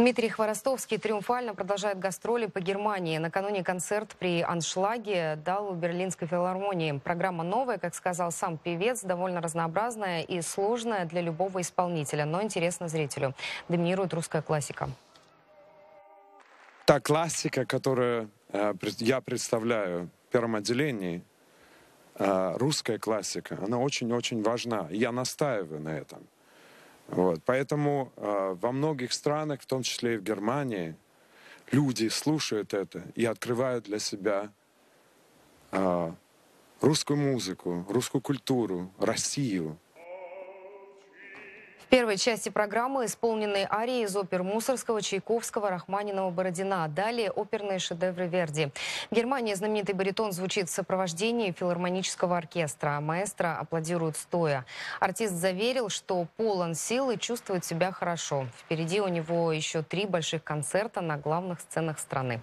Дмитрий Хворостовский триумфально продолжает гастроли по Германии. Накануне концерт при аншлаге дал у Берлинской филармонии. Программа новая, как сказал сам певец, довольно разнообразная и сложная для любого исполнителя, но интересна зрителю. Доминирует русская классика. Та классика, которую э, я представляю в первом отделении, э, русская классика, она очень-очень важна. Я настаиваю на этом. Вот. Поэтому э, во многих странах, в том числе и в Германии, люди слушают это и открывают для себя э, русскую музыку, русскую культуру, Россию. Первой части программы исполнены арии из опер Мусорского, Чайковского, Рахманинова, Бородина. Далее оперные шедевры Верди. В Германии знаменитый баритон звучит в сопровождении филармонического оркестра. Маэстро аплодирует стоя. Артист заверил, что полон сил и чувствует себя хорошо. Впереди у него еще три больших концерта на главных сценах страны.